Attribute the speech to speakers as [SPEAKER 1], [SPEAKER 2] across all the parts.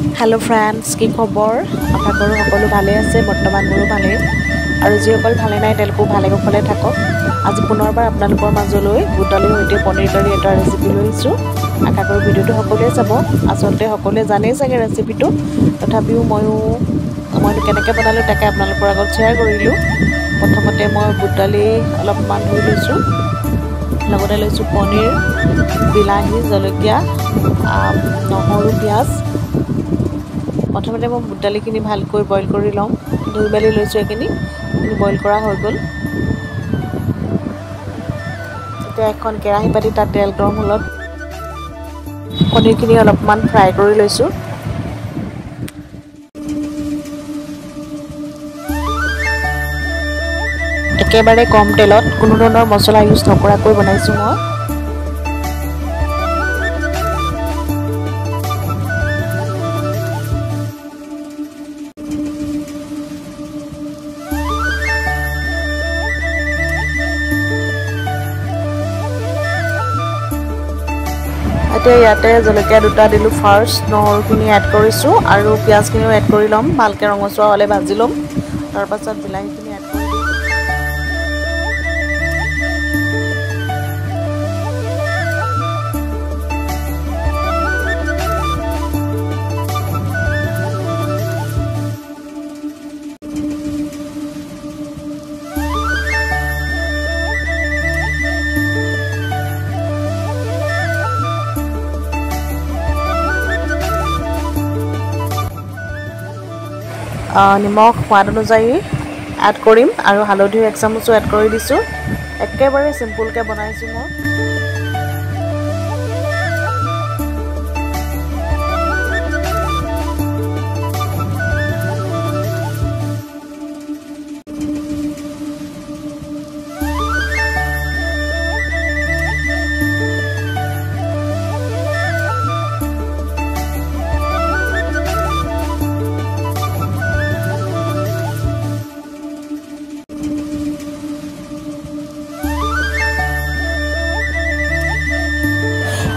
[SPEAKER 1] Hello friends কি খবৰ? আশা কৰোঁ সকলো ভালেই আছে বৰ্তমান মোৰো ভালেই। আৰু যিসকল ভালে নাই তেওঁলোকো ভালে কুশলে থাকক। আজি পুনৰবাৰ আপোনালোকৰ মাজলৈ বুট দালিৰ সৈতে পনীৰ কাৰী এটা ৰেচিপি লৈ আহিছোঁ। আশা কৰোঁ ভিডিঅ'টো সকলোৱে চাব। আচলতে সকলোৱে জানেই চাগে ৰেচিপিটো তথাপিও ময়ো মইনো কেনেকৈ বনালোঁ তাকে আপোনালোকৰ আগত শ্বেয়াৰ কৰিলোঁ। প্ৰথমতে মই বুট দালি অলপমান ধুই লৈছোঁ। লগতে লৈছোঁ পনীৰ বিলাহী জলকীয়া নহৰু পিঁয়াজ। প্ৰথমতে মই বুট দালিখিনি ভালকৈ বইল কৰি ল'ম ধুই মেলি লৈছোঁ এইখিনি। এইখিনি বইল কৰা হৈ গ'ল। এতিয়া এখন কেৰাহী পাতি তাত তেল গৰম হ'লত পনীৰখিনি অলপমান ফ্ৰাই কৰি লৈছোঁ। একেবাৰে কম তেলত কোনো ধৰণৰ মছলা ইউজ নকৰাকৈ বনাইছোঁ মই। এতিয়া ইয়াতে জলকীয়া দুটা দিলোঁ ফাৰ্ষ্ট নহৰুখিনি এড কৰিছোঁ আৰু পিঁয়াজখিনিও এড কৰি ল'ম। ভালকৈ ৰঙচুৱা হ'লে ভাজি ল'ম। তাৰপাছত বিলাহীখিনি নিমখ সোৱাদ অনুযায়ী এড কৰিম আৰু হালধিও এক চামুচো এড কৰি দিছোঁ। একেবাৰে চিম্পুলকৈ বনাইছোঁ মই।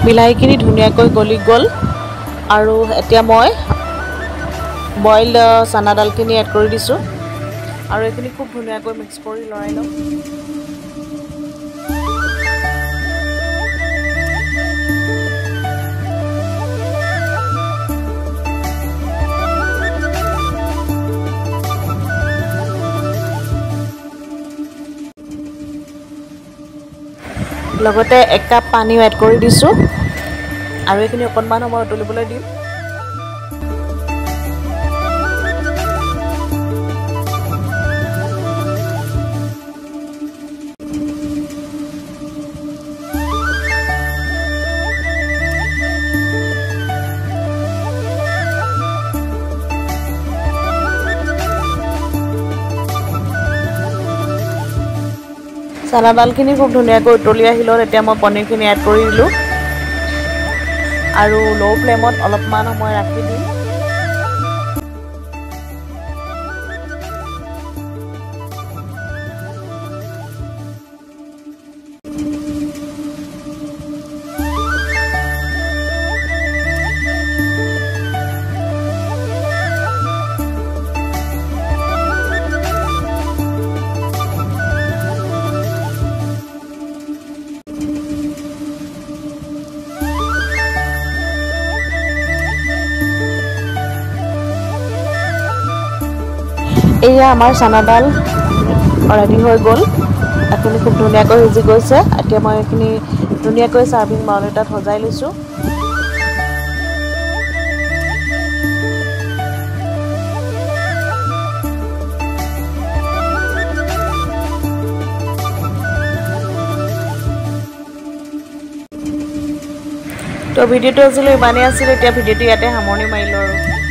[SPEAKER 1] বিলাহীখিনি ধুনীয়াকৈ গলি গ'ল। আৰু এতিয়া মই বইল চানাডালখিনি এড কৰি দিছোঁ। আৰু এইখিনি খুব ধুনীয়াকৈ মিক্স কৰি লৰাই ল'ম লগতে এক কাপ পানীও এড কৰি দিছোঁ। আৰু এইখিনি অকণমান সময় উতলিবলৈ দিম। চানাডালখিনি খুব ধুনীয়াকৈ উতলি আহিলত এতিয়া মই পনীৰখিনি এড কৰি দিলোঁ। আৰু ল' ফ্লেমত অলপমান সময় ৰাখি দিম। এয়া আমাৰ চানাডাল ৰেডি হৈ গ'ল। এইখিনি খুব ধুনীয়াকৈ সিজি গৈছে। এতিয়া মই এইখিনি ধুনীয়াকৈ চাৰ্ভিং বাউল এটাত সজাই লৈছোঁ। তো ভিডিঅ'টো আজিলৈ ইমানেই আছিলে। এতিয়া ভিডিঅ'টো ইয়াতে সামৰণি মাৰিলোঁ আৰু।